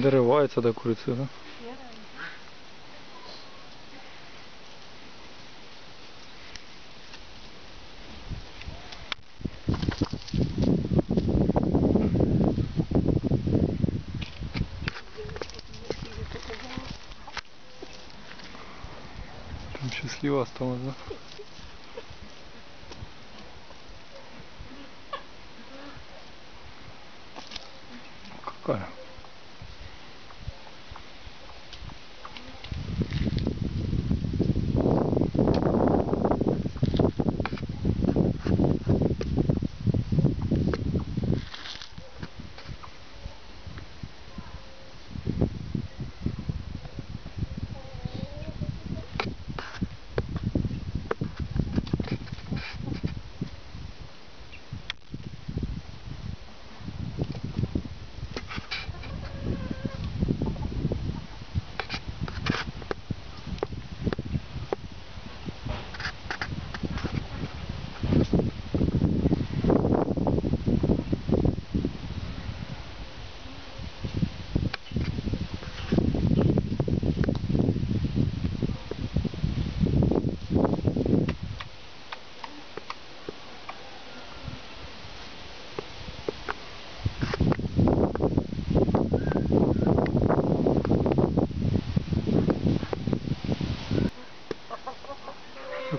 Доривається до куриці, да? Там счастливо осталось, да? Какая?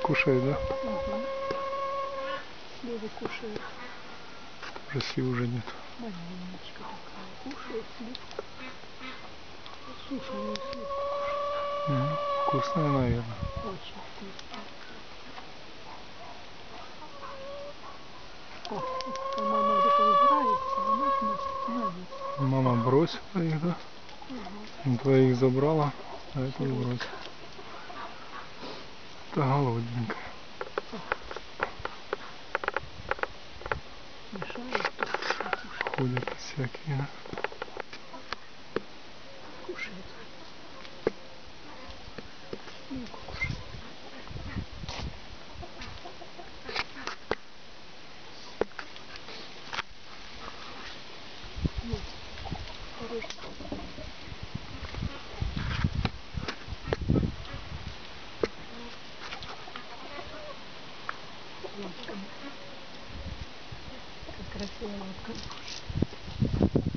Кушает, да? Сливы кушает. Уже слив уже нет. Маленечка такая. Кушает сливку. Сушеную сливку. М, Вкусная, наверное. Очень вкусно. О, мама где-то играется, она смотрит на них. Мама бросила их, да? Ну, Твоих забрала, а эту бросила. Да голодненькая. Ходят всякие. да? Кушает. Сливку